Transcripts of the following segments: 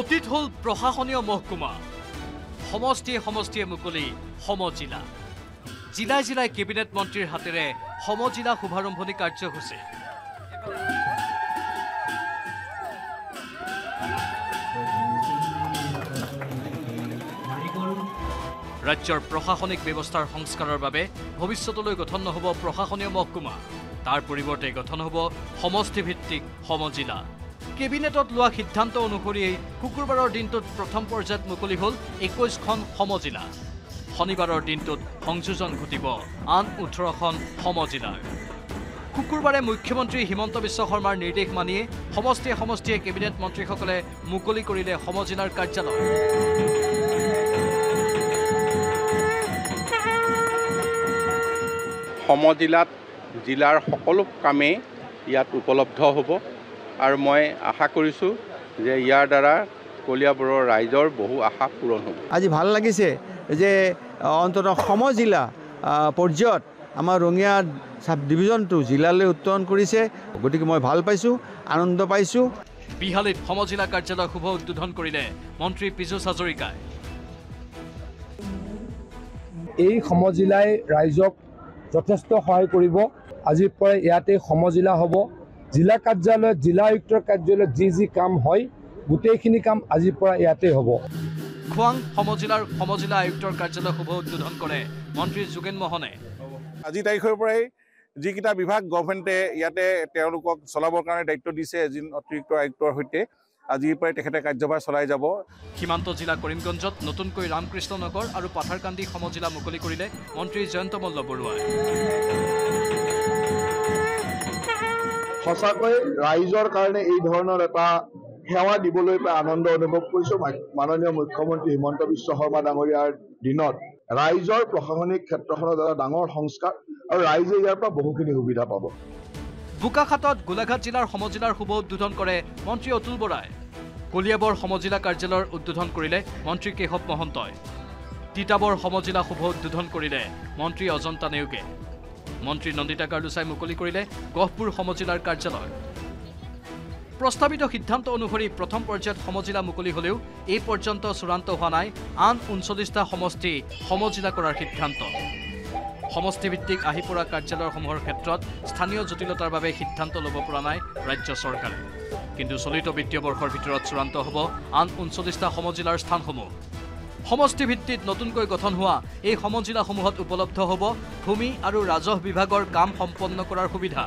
অতীত হ'ল প্ৰশাসনীয় মহকুমা। সমষ্টিয়ে সমষ্টিয়ে মুকলি সমজিলা। জিলাই জিলাই কেবিনেট মন্ত্ৰীৰ হাতেৰে সমজিলা শুভাৰম্ভণি কাৰ্যসূচী। ৰাজ্যৰ প্ৰশাসনিক ব্যৱস্থাৰ সংস্কাৰৰ বাবে ভৱিষ্যতলৈ গঠন নহ'ব প্ৰশাসনীয় মহকুমা। তাৰ পৰিৱৰ্তে গঠন হ'ব সমষ্টিভিত্তিক সমজিলা। কেবিনেটত লোৱা সিদ্ধান্ত অনুসৰিয়েই শুকুৰবাৰৰ দিনটোত প্ৰথম পৰ্যায়ত মুকলি হ'ল একৈছখন সমজিলা। শনিবাৰৰ দিনটোত সংযোজন ঘটিব আন ওঠৰখন সমজিলাৰ। শুকুৰবাৰে মুখ্যমন্ত্ৰী হিমন্ত বিশ্ব শৰ্মাৰ নিৰ্দেশ মানিয়ে সমষ্টিয়ে সমষ্টিয়ে কেবিনেট মন্ত্ৰীসকলে মুকলি কৰিলে সমজিলাৰ কাৰ্যালয়। সমজিলাত জিলাৰ সকলো কামেই ইয়াত উপলব্ধ হ'ব। আৰু মই আশা কৰিছোঁ যে ইয়াৰ দ্বাৰা কলিয়াবৰৰ ৰাইজৰ বহু আশা পূৰণ হ'ব। আজি ভাল লাগিছে যে অন্ততঃ সমজিলা পৰ্যায়ত আমাৰ ৰঙিয়া চাব ডিভিজনটো জিলালৈ উত্তৰণ কৰিছে। গতিকে মই ভাল পাইছোঁ আনন্দ পাইছোঁ। বিহালীত সমজিলা কাৰ্যালয় শুভ উদ্বোধন কৰিলে মন্ত্ৰী পীযুষ হাজৰিকাই। এই সমজিলাই ৰাইজক যথেষ্ট সহায় কৰিব। আজিৰ পৰাই ইয়াতে সমজিলা হ'ব। জিলা কাৰ্যালয়ত জিলা আয়ুক্তৰ কাৰ্যালয়ত যি যি কাম হয় গোটেইখিনি কাম আজিৰ পৰা ইয়াতে হ'ব। খোৱাং সমজিলাৰ সমজিলা আয়ুক্তৰ কাৰ্যালয় শুভ উদ্বোধন কৰে মন্ত্ৰী যোগেন মোহনে। আজি তাৰিখৰ পৰাই যিকেইটা বিভাগ গভৰ্ণমেণ্টে ইয়াতে তেওঁলোকক চলাবৰ কাৰণে দায়িত্ব দিছে এজন অতিৰিক্ত আয়ুক্তৰ সৈতে আজিৰ পৰাই তেখেতে কাৰ্যভাৰ চলাই যাব। সীমান্ত জিলা কৰিমগঞ্জত নতুনকৈ ৰামকৃষ্ণ নগৰ আৰু পাথাৰকান্দি সমজিলা মুকলি কৰিলে মন্ত্ৰী জয়ন্ত মল্ল বৰুৱাই। সঁচাকৈ ৰাইজৰ কাৰণে এই ধৰণৰ এটা সেৱা দিবলৈ পাই আনন্দ অনুভৱ কৰিছোঁ মাননীয় মুখ্যমন্ত্ৰী হিমন্ত বিশ্ব শৰ্মা ডাঙৰীয়াৰ দিনত। ৰাইজৰ প্ৰশাসনিক ক্ষেত্ৰখনত এটা ডাঙৰ সংস্কাৰ আৰু ৰাইজে ইয়াৰ পৰা বহুখিনি সুবিধা পাব। বোকাখাতত গোলাঘাট জিলাৰ সমজিলাৰ শুভ উদ্বোধন কৰে মন্ত্ৰী অতুল বৰাই। কলিয়াবৰ সমজিলা কাৰ্যালয়ৰ উদ্বোধন কৰিলে মন্ত্ৰী কেশৱ মহন্তই। তিতাবৰ সমজিলা শুভ উদ্বোধন কৰিলে মন্ত্ৰী অজন্তা নেওগে। মন্ত্ৰী নন্দিতা কাৰ্ডোচাই মুকলি কৰিলে গহপুৰ সমজিলাৰ কাৰ্যালয়। প্ৰস্তাৱিত সিদ্ধান্ত অনুসৰি প্ৰথম পৰ্যায়ত সমজিলা মুকলি হ'লেও এই পৰ্যন্ত চূড়ান্ত হোৱা নাই আন ঊনচল্লিছটা সমষ্টি সমজিলা কৰাৰ সিদ্ধান্ত। সমষ্টিভিত্তিক আহি পৰা কাৰ্যালয়সমূহৰ ক্ষেত্ৰত স্থানীয় জটিলতাৰ বাবে সিদ্ধান্ত ল'ব পৰা নাই ৰাজ্য চৰকাৰে। কিন্তু চলিত বিত্তীয় বৰ্ষৰ ভিতৰত চূড়ান্ত হ'ব আন ঊনচল্লিছটা সমজিলাৰ স্থানসমূহ। সমষ্টিভিত্তিত নতুনকৈ গঠন হোৱা এই সমজিলাসমূহত উপলব্ধ হ'ব ভূমি আৰু ৰাজহ বিভাগৰ কাম সম্পন্ন কৰাৰ সুবিধা।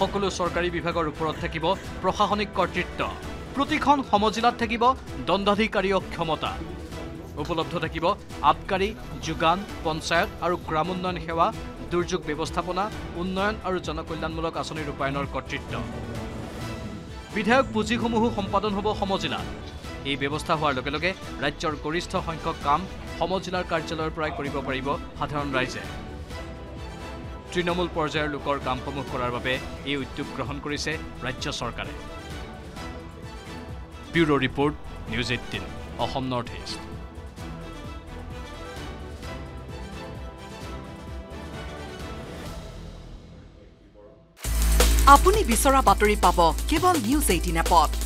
সকলো চৰকাৰী বিভাগৰ ওপৰত থাকিব প্ৰশাসনিক কৰ্তৃত্ব। প্ৰতিখন সমজিলাত থাকিব দণ্ডাধিকাৰীয় ক্ষমতা। উপলব্ধ থাকিব আবকাৰী যোগান পঞ্চায়ত আৰু গ্ৰামোন্নয়ন সেৱা দুৰ্যোগ ব্যৱস্থাপনা উন্নয়ন আৰু জনকল্যাণমূলক আঁচনি ৰূপায়ণৰ কৰ্তৃত্ব। বিধায়ক পুঁজিসমূহো সম্পাদন হ'ব সমজিলাত। এই ব্যৱস্থা হোৱাৰ লগে লগে ৰাজ্যৰ গৰিষ্ঠ সংখ্যক কাম সমজিলাৰ কাৰ্যালয়ৰ পৰাই কৰিব পাৰিব সাধাৰণ ৰাইজে। তৃণমূল পৰ্যায়ৰ লোকৰ কামসমূহ কৰাৰ বাবে এই উদ্যোগ গ্ৰহণ কৰিছে ৰাজ্য চৰকাৰে। Bureau' report news eighteen Assam north east. আপুনি বিচৰা বাতৰি পাব কেৱল নিউজ এইটিন এপত।